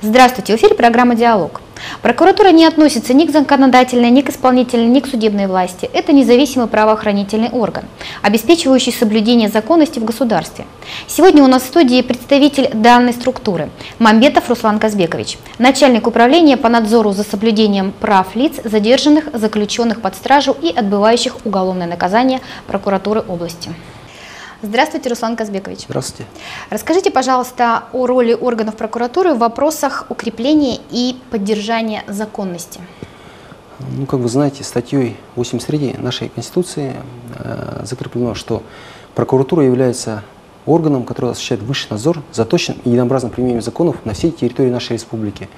Здравствуйте, в эфире программа «Диалог». Прокуратура не относится ни к законодательной, ни к исполнительной, ни к судебной власти. Это независимый правоохранительный орган, обеспечивающий соблюдение законности в государстве. Сегодня у нас в студии представитель данной структуры Мамбетов Руслан Казбекович, начальник управления по надзору за соблюдением прав лиц, задержанных, заключенных под стражу и отбывающих уголовное наказание прокуратуры области. Здравствуйте, Руслан Казбекович. Здравствуйте. Расскажите, пожалуйста, о роли органов прокуратуры в вопросах укрепления и поддержания законности. Ну, как вы знаете, статьей 83 нашей Конституции э, закреплено, что прокуратура является органом, который осуществляет высший надзор за точным и единообразным применением законов на всей территории нашей республики.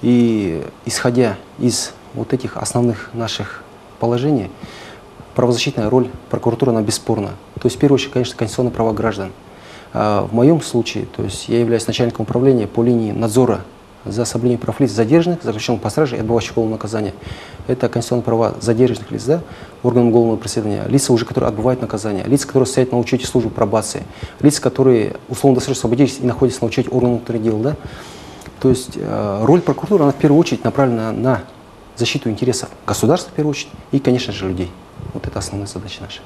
И исходя из вот этих основных наших положений, правозащитная роль прокуратуры, она бесспорна. То есть, в первую очередь, конечно, конституционные права граждан. А в моем случае, то есть я являюсь начальником управления по линии надзора за соблюдением прав лиц задержанных, заключенных по страже и отбывающих уголовное наказание. Это конституционные права задержанных лиц, да, органам уголовного преследования, лица уже, которые отбывают наказание, лица, которые стоят на учете службы пробации, лица, которые условно досрочно освободились и находятся на учете органов внутренних дел, да. То есть э, роль прокуратуры, она в первую очередь направлена на защиту интересов государства, в первую очередь, и, конечно же, людей. Вот это основная задача наша.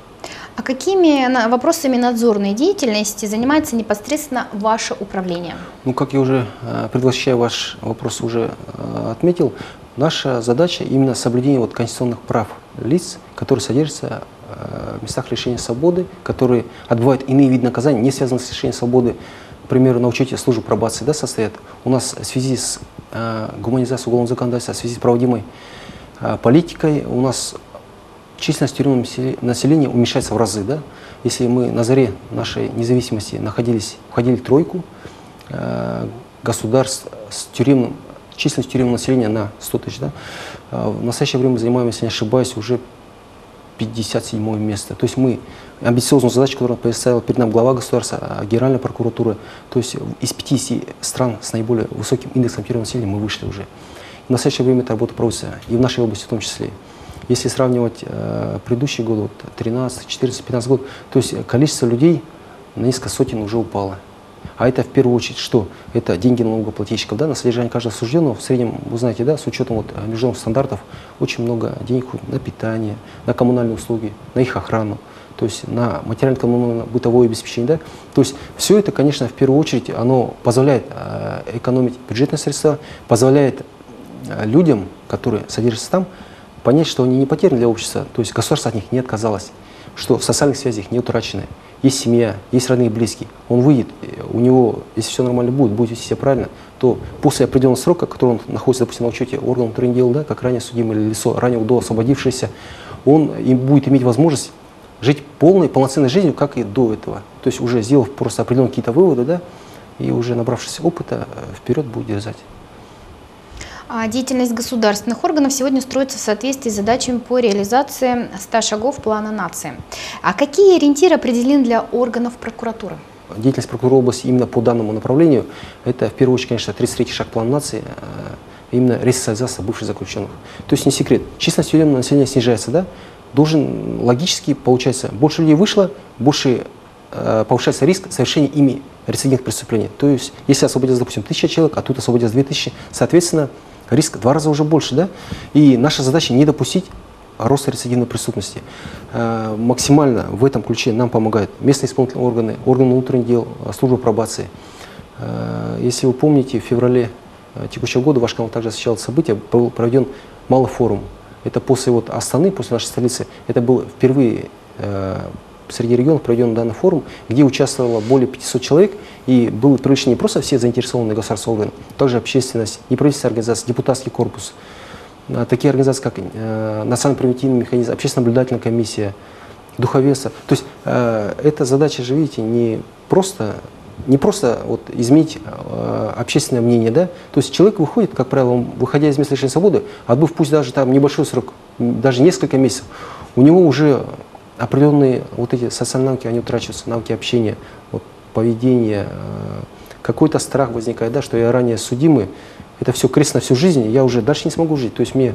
А какими вопросами надзорной деятельности занимается непосредственно ваше управление? Ну, как я уже, э, предвосхищая ваш вопрос, уже э, отметил, наша задача именно соблюдение вот конституционных прав лиц, которые содержатся э, в местах лишения свободы, которые отбывают иные виды наказания, не связанные с лишением свободы, к примеру, на учете службы пробации да, состоят. У нас в связи с гуманизацией уголовного законодательства, в связи с проводимой политикой, у нас численность тюремного населения уменьшается в разы. Да? Если мы на заре нашей независимости находились, входили в тройку э, государств с тюремным, численностью тюремного населения на 100 тысяч, да? э, в настоящее время мы занимаем, если не ошибаюсь, уже 57 место. То есть мы амбициозную задачу, которую поставил перед нами глава государства, а Генеральная прокуратура, то есть из 50 стран с наиболее высоким индексом тюремного населения мы вышли уже. В настоящее время эта работа проводится и в нашей области в том числе. Если сравнивать э, предыдущие годы, вот 13, 14, 15 год, то есть количество людей на несколько сотен уже упало. А это в первую очередь что? Это деньги налогоплательщиков, да, на содержание каждого осужденного. В среднем, вы знаете, да, с учетом вот международных стандартов, очень много денег на питание, на коммунальные услуги, на их охрану, то есть на материально-бытовое обеспечение. Да? То есть все это, конечно, в первую очередь, оно позволяет э, экономить бюджетные средства, позволяет э, людям, которые содержатся там, понять, что они не потеряны для общества, то есть государство от них не отказалось, что социальных связях не утрачены. Есть семья, есть родные и близкие. Он выйдет, э, у него, если все нормально будет, будет вести себя правильно, то после определенного срока, который он находится, допустим, на учете органов внутренних дел, да, как ранее судимый или лицо, ранее до освободившееся, он им будет иметь возможность жить полной, полноценной жизнью, как и до этого. То есть уже сделав просто определенные какие-то выводы, да, и уже набравшись опыта, э, вперед будет дерзать. А деятельность государственных органов сегодня строится в соответствии с задачами по реализации 100 шагов плана нации. А какие ориентиры определены для органов прокуратуры? Деятельность прокурора области именно по данному направлению, это в первую очередь, конечно, 33 шаг плана нации, э, именно ресоциализация бывших заключенных. То есть не секрет, численность тюремного населения снижается, да? Должен логически, получается, больше людей вышло, больше э, повышается риск совершения ими рецидивных преступлений. То есть, если освободилось, допустим, тысяча человек, а тут освободилось две тысячи, соответственно, риск в два раза уже больше, да? И наша задача не допустить роста рецидивной преступности. Э, максимально в этом ключе нам помогают местные исполнительные органы, органы внутренних дел, служба пробации. Э, если вы помните, в феврале э, текущего года ваш канал также освещал событие, был проведен малый форум. Это после вот Астаны, после нашей столицы, это был впервые среди регионов проведен данный форум, где участвовало более 500 человек, и было привлечены не просто все заинтересованные государственные органы, также общественность, неправительственные организации, депутатский корпус, а такие организации, как э, Национальный превентивный механизм, общественная наблюдательная комиссия, духовенство. То есть э, эта задача же, видите, не просто не просто вот изменить э, общественное мнение, да, то есть человек выходит, как правило, он, выходя из места лишения свободы, отбыв пусть даже там небольшой срок, даже несколько месяцев, у него уже определенные вот эти социальные навыки, они утрачиваются, навыки общения, вот, поведения, э, какой-то страх возникает, да, что я ранее судимый, это все крест на всю жизнь, я уже дальше не смогу жить. То есть мне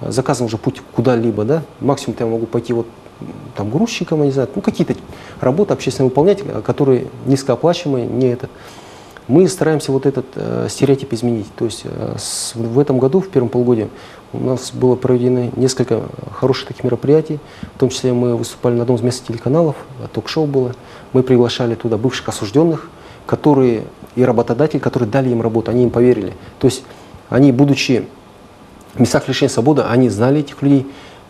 заказан уже путь куда-либо, да, максимум я могу пойти вот там грузчиком, я не знаю, ну какие-то работы общественно выполнять, которые низкооплачиваемые, не это. Мы стараемся вот этот э, стереотип изменить. То есть э, с, в этом году, в первом полугодии, у нас было проведено несколько хороших таких мероприятий. В том числе мы выступали на одном из местных телеканалов, э, ток-шоу было. Мы приглашали туда бывших осужденных, которые и работодатели, которые дали им работу, они им поверили. То есть они, будучи в местах лишения свободы, они знали этих людей,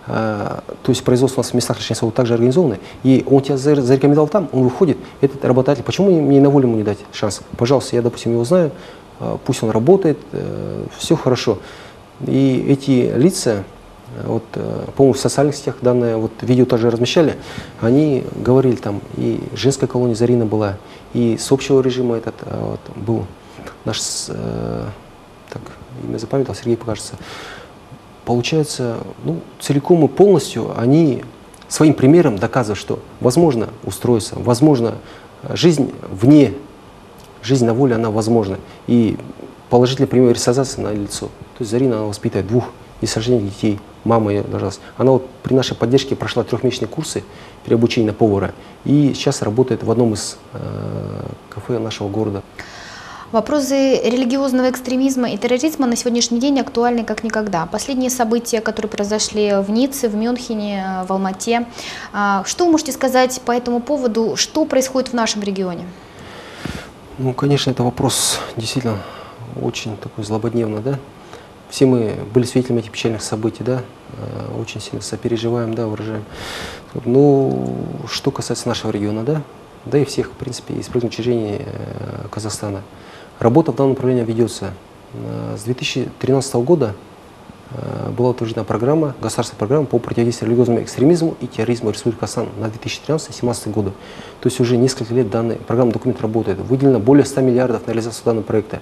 а, то есть производство у нас в местах лишения свободы также организовано, и он тебя зарекомендовал там, он выходит, этот работодатель, почему мне на волю ему не дать шанс? Пожалуйста, я, допустим, его знаю, а, пусть он работает, э, все хорошо. И эти лица, вот, э, по-моему, в социальных сетях данное вот, видео тоже размещали, они говорили там, и женская колония Зарина была, и с общего режима этот э, вот, был наш, так, имя запамятовал, Сергей покажется, получается, ну, целиком и полностью они своим примером доказывают, что возможно устроиться, возможно жизнь вне, жизнь на воле, она возможна. И положительный пример реализации на лицо. То есть Зарина, она воспитывает двух несовершеннолетних детей, мама ее дождалась. Она вот при нашей поддержке прошла трехмесячные курсы переобучения на повара и сейчас работает в одном из э, кафе нашего города. Вопросы религиозного экстремизма и терроризма на сегодняшний день актуальны как никогда. Последние события, которые произошли в Ницце, в Мюнхене, в Алмате. А, что вы можете сказать по этому поводу? Что происходит в нашем регионе? Ну, конечно, это вопрос действительно очень такой злободневный, да. Все мы были свидетелями этих печальных событий, да, а, очень сильно сопереживаем, да, выражаем. Ну, что касается нашего региона, да, да и всех, в принципе, исправительных учреждений э, Казахстана – Работа в данном направлении ведется. Э, с 2013 года э, была утверждена программа, государственная программа по противодействию религиозному экстремизму и терроризму Республики Казахстан на 2013-2017 годы. То есть уже несколько лет данный программный документ работает. Выделено более 100 миллиардов на реализацию данного проекта.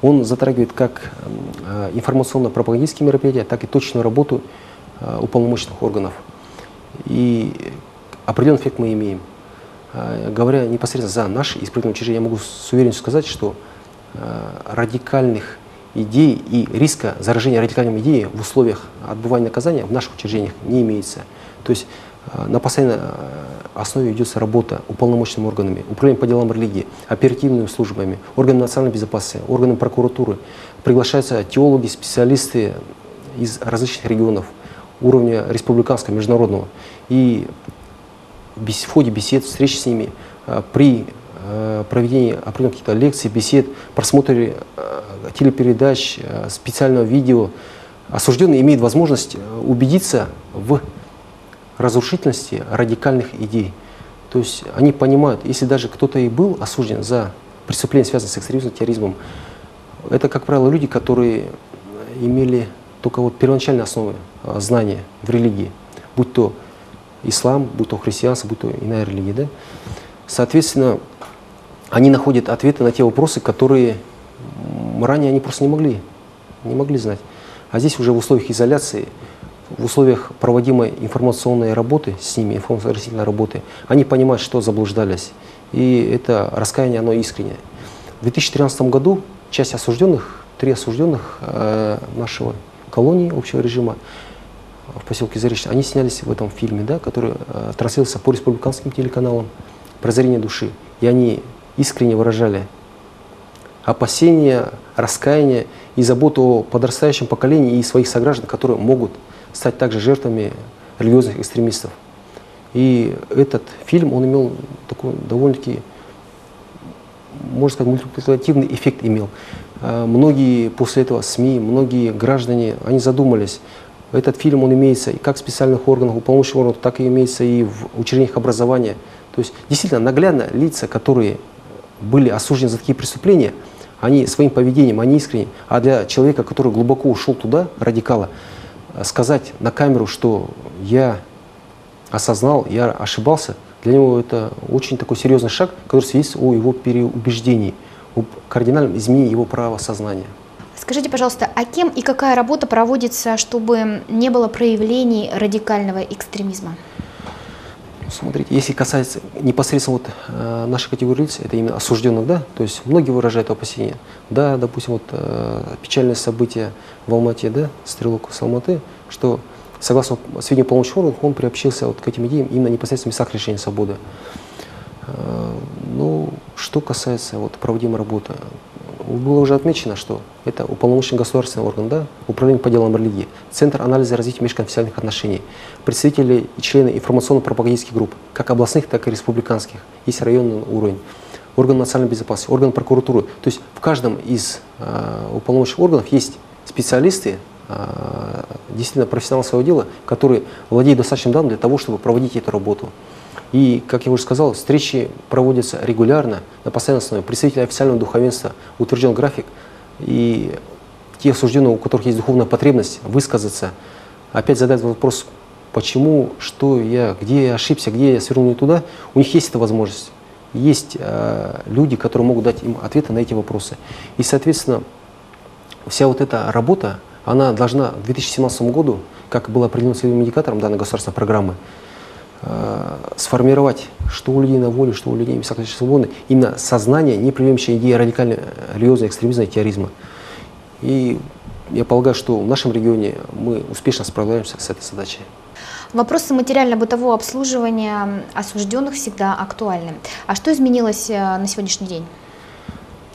Он затрагивает как э, информационно-пропагандистские мероприятия, так и точную работу уполномоченных органов. И определенный эффект мы имеем. Говоря непосредственно за наши исправительные учреждения, я могу с уверенностью сказать, что Э, радикальных идей и риска заражения радикальными идеей в условиях отбывания наказания в наших учреждениях не имеется. То есть э, на постоянной э, основе ведется работа уполномоченными органами, управлением по делам религии, оперативными службами, органами национальной безопасности, органами прокуратуры. Приглашаются теологи, специалисты из различных регионов уровня республиканского, международного. И в ходе бесед, встреч с ними, при Э, проведение определенных каких-то лекций, бесед, просмотре э, телепередач, э, специального видео, осужденный имеет возможность убедиться в разрушительности радикальных идей. То есть они понимают, если даже кто-то и был осужден за преступление, связанное с экстремизмом, терроризмом, это, как правило, люди, которые имели только вот первоначальные основы знания в религии, будь то ислам, будь то христианство, будь то иная религия. Да? Соответственно, они находят ответы на те вопросы, которые ранее они просто не могли, не могли знать. А здесь уже в условиях изоляции, в условиях проводимой информационной работы с ними, информационной работы, они понимают, что заблуждались. И это раскаяние, оно искреннее. В 2013 году часть осужденных, три осужденных э, нашего колонии общего режима в поселке Заречье, они снялись в этом фильме, да, который э, транслировался по республиканским телеканалам «Прозрение души». И они искренне выражали опасения, раскаяние и заботу о подрастающем поколении и своих сограждан, которые могут стать также жертвами религиозных экстремистов. И этот фильм, он имел такой довольно-таки, можно сказать, мультипликативный эффект имел. А, многие после этого СМИ, многие граждане, они задумались, этот фильм, он имеется и как в специальных органах, уполномоченных органов, так и имеется и в учреждениях образования. То есть действительно наглядно лица, которые были осуждены за такие преступления, они своим поведением, они искренне. А для человека, который глубоко ушел туда, радикала, э, сказать на камеру, что я осознал, я ошибался, для него это очень такой серьезный шаг, который свидетельствует о его переубеждении, о кардинальном изменении его права сознания. Скажите, пожалуйста, а кем и какая работа проводится, чтобы не было проявлений радикального экстремизма? Смотрите, если касается непосредственно вот, э, нашей категории лиц, это именно осужденных, да, то есть многие выражают опасения. Да, допустим, вот э, печальное событие в Алмате, да, стрелок с Алматы, что согласно сведениям полномочий органов, он приобщился вот к этим идеям именно непосредственно в местах лишения свободы. Э, ну, что касается вот, проводимой работы, было уже отмечено, что это уполномоченный государственный орган, да, Управление по делам религии, Центр анализа развития межконфессиональных отношений, представители и члены информационно-пропагандистских групп, как областных, так и республиканских, есть районный уровень, орган национальной безопасности, орган прокуратуры. То есть в каждом из э, уполномоченных органов есть специалисты, э, действительно профессионалы своего дела, которые владеют достаточным данным для того, чтобы проводить эту работу. И, как я уже сказал, встречи проводятся регулярно, на постоянной основе. Представители официального духовенства утвержден график, и те осужденные, у которых есть духовная потребность высказаться, опять задать вопрос, почему, что я, где я ошибся, где я свернул не туда, у них есть эта возможность. Есть э, люди, которые могут дать им ответы на эти вопросы. И, соответственно, вся вот эта работа, она должна в 2017 году, как было определено своим индикатором данной государственной программы, сформировать, что у людей на воле, что у людей в всякой свободы, именно сознание, не прививающее идеи радикальной э, религиозного экстремизма и терроризма. И я полагаю, что в нашем регионе мы успешно справляемся с этой задачей. Вопросы материально-бытового обслуживания осужденных всегда актуальны. А что изменилось э, на сегодняшний день?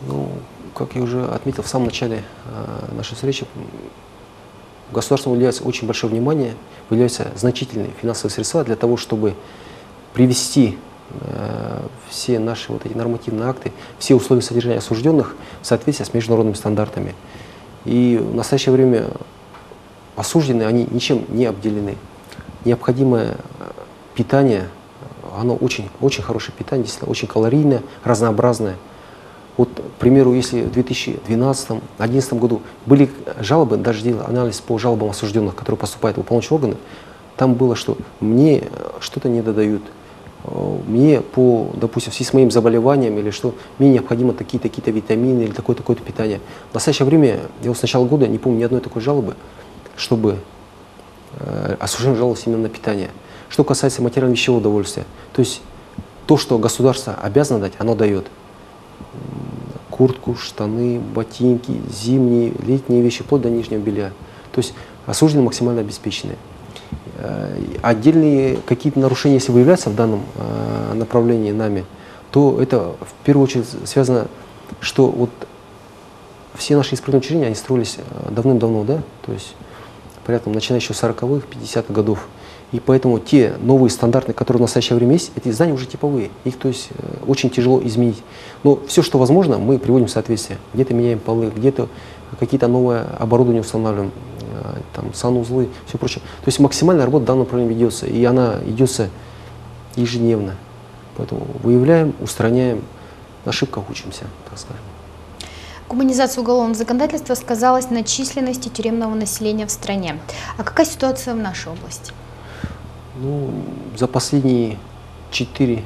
Ну, как я уже отметил в самом начале нашей встречи, государством уделяется очень большое внимание, выделяются значительные финансовые средства для того, чтобы привести э, все наши вот эти нормативные акты, все условия содержания осужденных в соответствии с международными стандартами. И в настоящее время осужденные, они ничем не обделены. Необходимое э, питание, оно очень, очень хорошее питание, действительно очень калорийное, разнообразное. Вот, к примеру, если в 2012-2011 году были жалобы, даже делал анализ по жалобам осужденных, которые поступают в уполномоченные органы, там было, что мне что-то не додают, э, мне по, допустим, в связи с моим заболеванием или что, мне необходимо такие-такие-то витамины или такое-такое-то питание. В настоящее время, я вот с начала года не помню ни одной такой жалобы, чтобы э, осужденный жаловался именно на питание. Что касается материально-вещевого удовольствия, то есть то, что государство обязано дать, оно дает куртку, штаны, ботинки, зимние, летние вещи, вплоть до нижнего белья. То есть осужденные максимально обеспеченные. Э, отдельные какие-то нарушения, если выявляются в данном э, направлении нами, то это в первую очередь связано, что вот все наши исправительные учреждения, они строились э, давным-давно, да, то есть порядка начиная еще с 40-х, 50-х годов. И поэтому те новые стандарты, которые в настоящее время есть, эти здания уже типовые. Их то есть э, очень тяжело изменить. Но все, что возможно, мы приводим в соответствие. Где-то меняем полы, где-то какие-то новое оборудование устанавливаем, э, там, санузлы, все прочее. То есть максимальная работа в данном направлении ведется. И она идется ежедневно. Поэтому выявляем, устраняем, на ошибках учимся, так скажем. Гуманизация уголовного законодательства сказалась на численности тюремного населения в стране. А какая ситуация в нашей области? Ну, за последние 4-5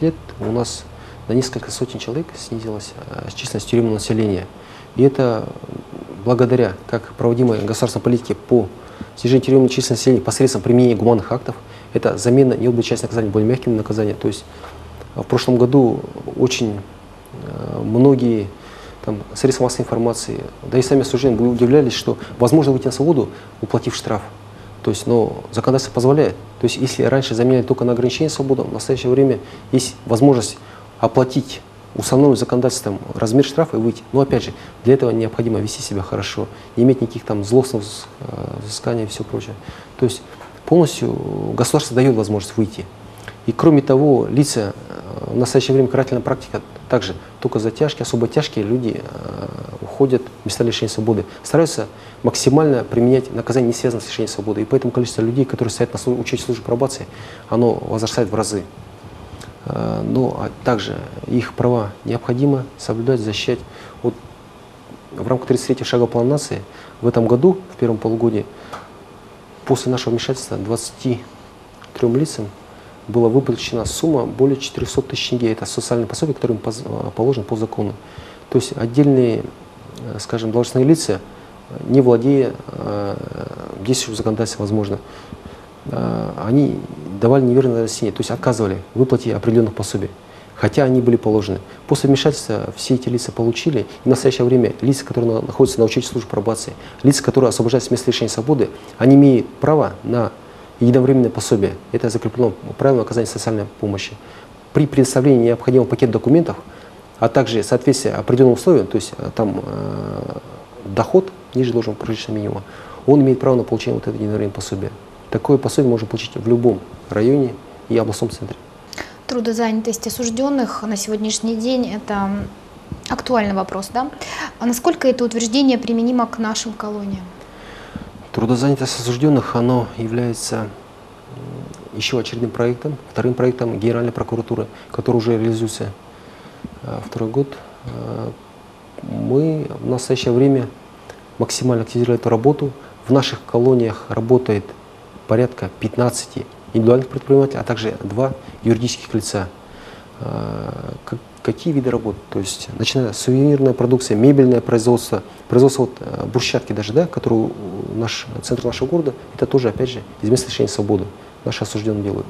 лет у нас на несколько сотен человек снизилась э, численность тюремного населения. И это благодаря как проводимой государственной политике по снижению тюремной численности населения посредством применения гуманных актов, это замена неудобной части наказания более мягкими наказаниями. То есть в прошлом году очень э, многие там, средства массовой информации, да и сами осужденные удивлялись, что возможно выйти на свободу, уплатив штраф. То есть, но законодательство позволяет. То есть, если раньше заменяли только на ограничение свободы, в настоящее время есть возможность оплатить установленным законодательством размер штрафа и выйти. Но опять же, для этого необходимо вести себя хорошо, не иметь никаких там злостных э, взысканий и все прочее. То есть полностью государство дает возможность выйти. И кроме того, лица э, в настоящее время карательная практика также только за тяжкие, особо тяжкие люди э, уходят места лишения свободы. Стараются максимально применять наказание, не связанное с лишением свободы. И поэтому количество людей, которые стоят на учете службы пробации, оно возрастает в разы. Э, но а также их права необходимо соблюдать, защищать. Вот в рамках 33-го шага плана нации в этом году, в первом полугодии, после нашего вмешательства 23 лицам была выплачена сумма более 400 тысяч тенге. Это социальное пособие, которое им положено по закону. То есть отдельные, скажем, должностные лица, не владея э, действующим законодательством, возможно, они давали неверное разъяснение, то есть отказывали в выплате определенных пособий. хотя они были положены. После вмешательства все эти лица получили, и в настоящее время лица, которые находятся на учете службы пробации, лица, которые освобождаются с места лишения свободы, они имеют право на единовременное пособие. Это закреплено правилом оказания социальной помощи. При предоставлении необходимого пакета документов, а также соответствие определенным условиям, то есть э, там э, доход ниже должен прожиточного минимума, он имеет право на получение вот этого единовременного пособия. Такое пособие можно получить в любом районе и областном центре. Трудозанятость осужденных на сегодняшний день – это актуальный вопрос, да? А насколько это утверждение применимо к нашим колониям? Трудозанятость осужденных, оно является еще очередным проектом, вторым проектом Генеральной прокуратуры, который уже реализуется второй год. Э, мы в настоящее время максимально активизировали эту работу. В наших колониях работает порядка 15 индивидуальных предпринимателей, а также два юридических лица. А, какие виды работ? То есть, начиная с сувенирная продукция, мебельное производство, производство вот, э, брусчатки даже, да, которую наш центр нашего города, это тоже, опять же, из места лишения свободы. Наши осужденные делают.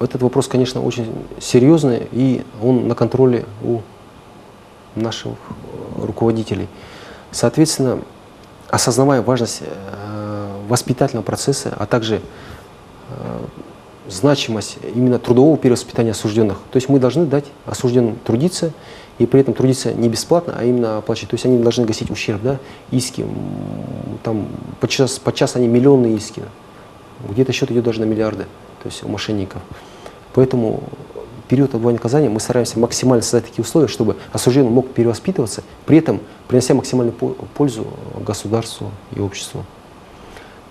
Этот вопрос, конечно, очень серьезный, и он на контроле у наших руководителей. Соответственно, осознавая важность э, воспитательного процесса, а также э, значимость именно трудового перевоспитания осужденных. То есть мы должны дать осужденным трудиться, и при этом трудиться не бесплатно, а именно оплачивать. То есть они должны гасить ущерб, да, иски, там подчас, подчас они миллионные иски, где-то счет идет даже на миллиарды, то есть у мошенников. Поэтому период отбывания наказания мы стараемся максимально создать такие условия, чтобы осужденный мог перевоспитываться, при этом принося максимальную пользу государству и обществу.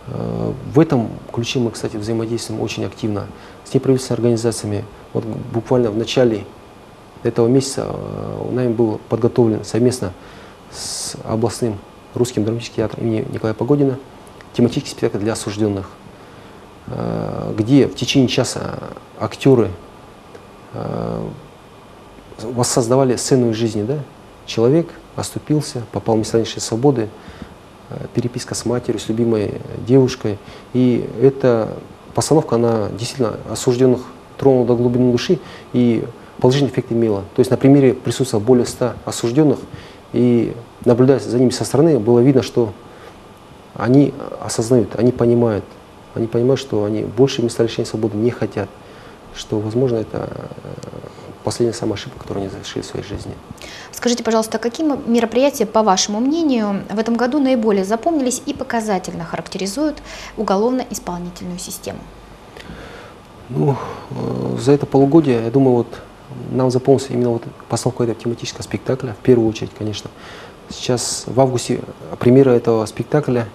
Э, в этом ключе мы, кстати, взаимодействуем очень активно с неправительственными организациями. Вот буквально в начале этого месяца э, нами был подготовлен совместно с областным русским драматическим театром имени Николая Погодина тематический спектакль для осужденных, где в течение часа актеры Э, воссоздавали сцену из жизни. Да? Человек оступился, попал в место свободы, э, переписка с матерью, с любимой девушкой. И эта постановка, она действительно осужденных тронула до глубины души и положительный эффект имела. То есть на примере присутствовало более 100 осужденных, и наблюдая за ними со стороны, было видно, что они осознают, они понимают, они понимают, что они больше места лишения свободы не хотят что, возможно, это э, последняя самая ошибка, которую они совершили в своей жизни. Скажите, пожалуйста, какие мероприятия, по вашему мнению, в этом году наиболее запомнились и показательно характеризуют уголовно-исполнительную систему? Ну, э, за это полугодие, я думаю, вот нам запомнился именно вот постановка этого тематического спектакля, в первую очередь, конечно. Сейчас в августе премьера этого спектакля,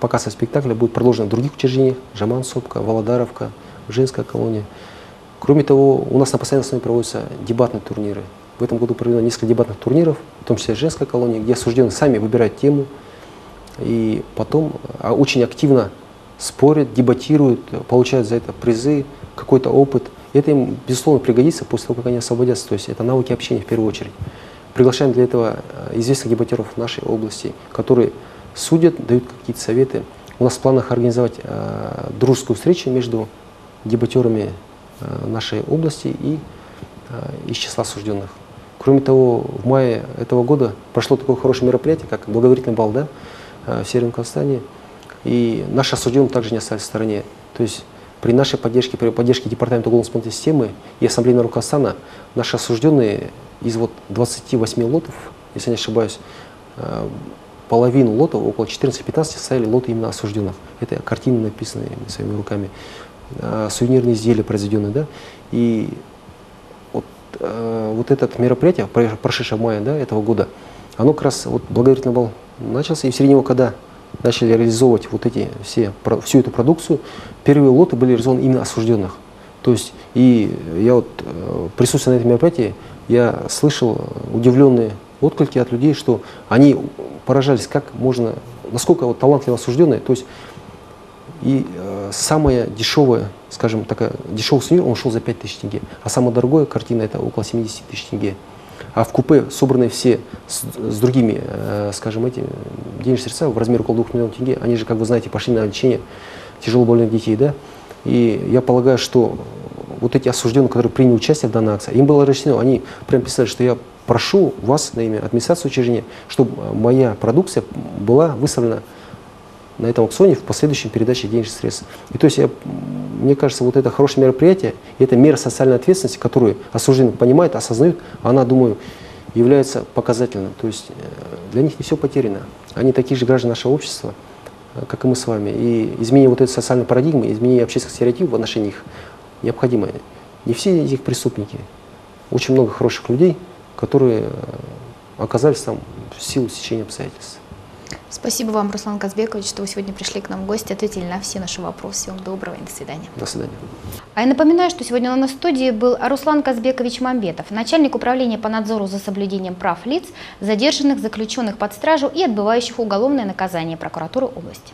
показ спектакля будет продолжен в других учреждениях, Жаман, Сопка, Володаровка, женская колония. Кроме того, у нас на постоянной основе проводятся дебатные турниры. В этом году проведено несколько дебатных турниров, в том числе женская колония, где осужденные сами выбирают тему и потом а, очень активно спорят, дебатируют, получают за это призы, какой-то опыт. И это им, безусловно, пригодится после того, как они освободятся. То есть это навыки общения в первую очередь. Приглашаем для этого а, известных дебатеров нашей области, которые судят, дают какие-то советы. У нас в планах организовать э, дружескую встречу между дебатерами э, нашей области и э, из числа осужденных. Кроме того, в мае этого года прошло такое хорошее мероприятие, как благотворительный бал да, э, в Северном Казахстане. И наши осужденные также не остались в стороне. То есть при нашей поддержке, при поддержке Департамента уголовно-исполнительной системы и Ассамблеи народа Казахстана, наши осужденные из вот 28 лотов, если не ошибаюсь, половину лотов, около 14-15 составили лоты именно осужденных. Это картины, написанные своими руками. Э, сувенирные изделия произведенные, да, и вот, э, вот это мероприятие, прошедшее в мае да, этого года, оно как раз вот благотворительный бал начался, и в середине когда начали реализовывать вот эти все, всю эту продукцию, первые лоты были реализованы именно осужденных. То есть, и я вот, э, присутствуя на этом мероприятии, я слышал удивленные отклики от людей, что они поражались, как можно, насколько вот талантливо осужденные, то есть и э, самая дешевая, скажем, такая, дешевый сувенир, он шел за 5 тысяч тенге, а самая дорогая картина это около 70 тысяч тенге. А в купе собранные все с, с другими, э, скажем, этими денежные средства в размере около 2 миллионов тенге, они же, как вы знаете, пошли на лечение тяжело больных детей, да? И я полагаю, что вот эти осужденные, которые приняли участие в данной акции, им было разрешено, они прям писали, что я прошу вас на имя администрации учреждения, чтобы моя продукция была выставлена на этом аукционе в последующем передаче денежных средств. И то есть, я, мне кажется, вот это хорошее мероприятие, и это мера социальной ответственности, которую осужденные понимают, осознают, она, думаю, является показательным. То есть э, для них не все потеряно. Они такие же граждане нашего общества, э, как и мы с вами. И изменение вот этой социальной парадигмы, изменение общественных стереотипов в отношении их необходимо. Не все из них преступники. Очень много хороших людей, которые э, оказались там в силу течения обстоятельств. Спасибо вам, Руслан Казбекович, что вы сегодня пришли к нам в гости, ответили на все наши вопросы. Всем доброго и до свидания. До свидания. А я напоминаю, что сегодня у нас в студии был Руслан Казбекович Мамбетов, начальник управления по надзору за соблюдением прав лиц, задержанных, заключенных под стражу и отбывающих уголовное наказание прокуратуры области.